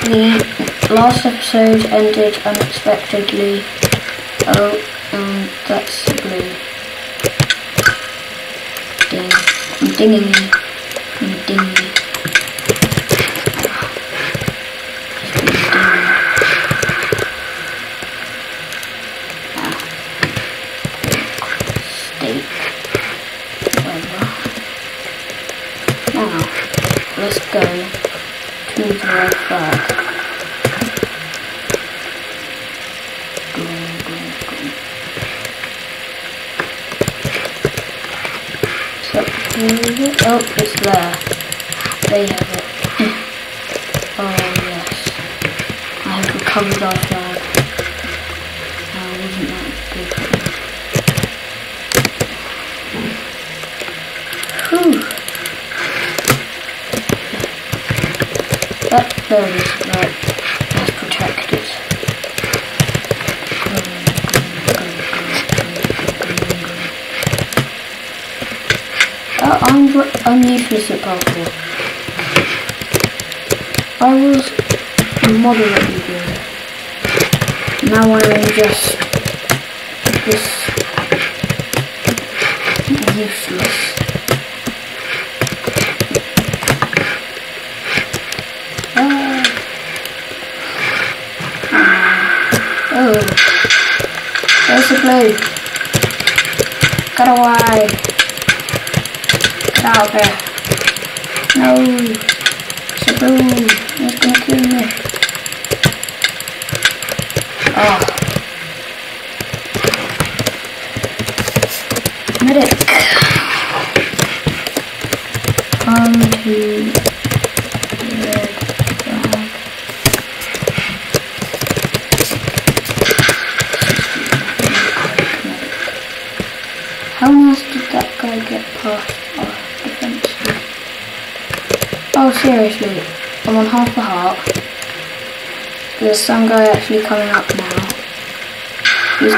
The last episode ended unexpectedly. Oh, um, that's blue. Ding. I'm dinging you. I'm dinging you. Now, let's go So, it? Oh, it's there. You have it. oh, yes. I have recovered our flag. Oh, wasn't that good? Whew. That, there it is. Right. Let's protect it. I'm, I'm useless at parkour. I was moderately good. Now I'm just this useless. Ah. Oh. Blue. Get away. Out of here. No. Medic. Come to red flag. How on earth did that guy get past our? Oh, seriously, I'm on half a heart. There's some guy actually coming up now. He's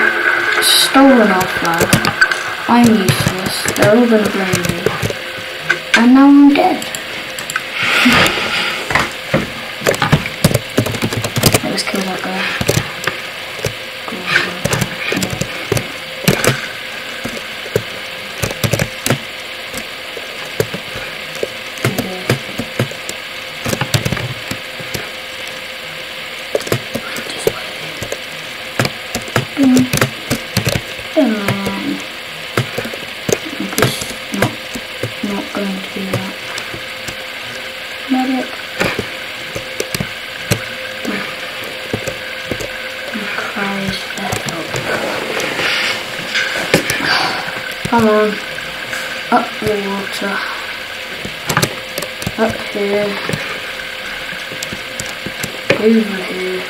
stolen our flag. I'm useless. They're all gonna blame me. And now I'm dead. Let's kill that guy. Go on, go on. Not going to do that. Medic. He cries for help. Come on. Up the water. Up here. Over here.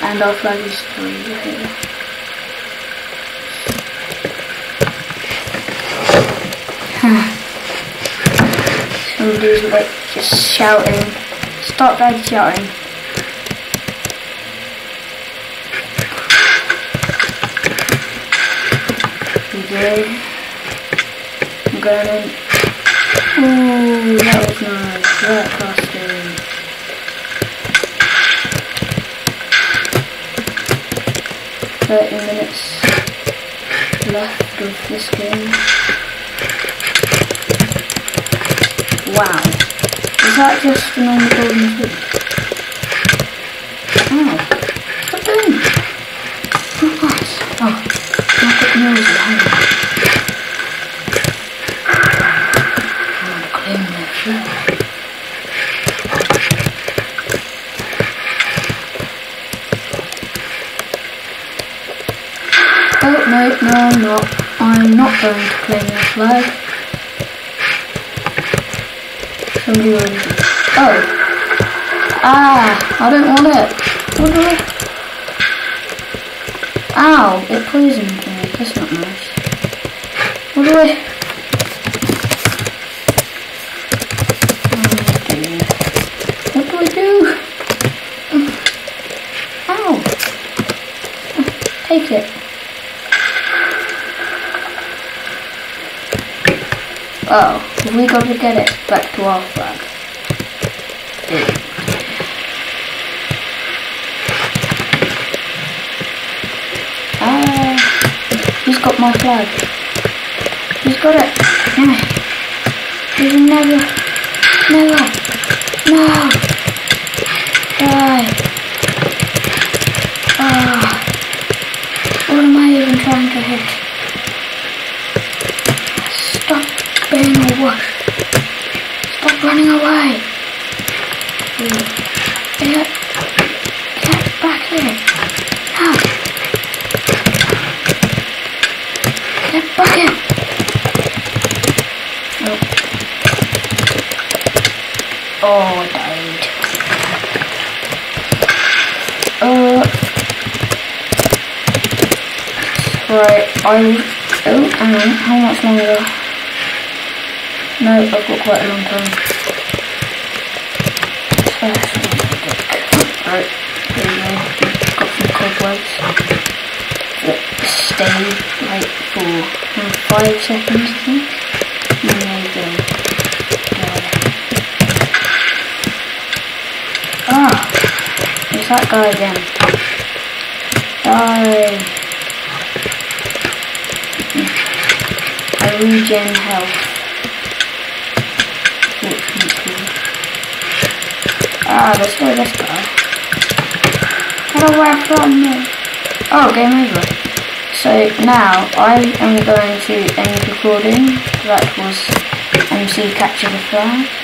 And our flag is over here. Somebody's like just shouting. Stop that shouting. Go. I'm in. Ooh, mm, that was nice. That costume. Thirty minutes left of this game. Wow. Is that just an normal golden food? Ow. Stop doing it. Oh, nice. Oh, I've got noisy. Hang on. I want to claim that flag. Oh, no, no, I'm not. I'm not going to claim that flag. Somebody already. Oh. Ah, I don't want it. What do I... Ow, it poisoned me. That's not nice. What do I... Oh dear. What do I do? Ow. Take it. Oh, we got to get it back to our flag? Ah, he's got my flag. He's got it. Never, never, no. Die. Ah, what am I even trying to hit? Stop being a wash. Stop running away. Get, get back here. No. Get back here. Nope. Oh, I died. Uh. Right, I'm. Oh, hang on. How much longer? No, I've got quite a long time. Right, here we go. Got some cobwebs stay like for um, five seconds, I think. And there you go. Die. Ah! That guy again. Die! I regen health. Ah, there's still this guy. Get away from me! Oh, game over. So now I am going to end recording. That was MC Capture the Flag.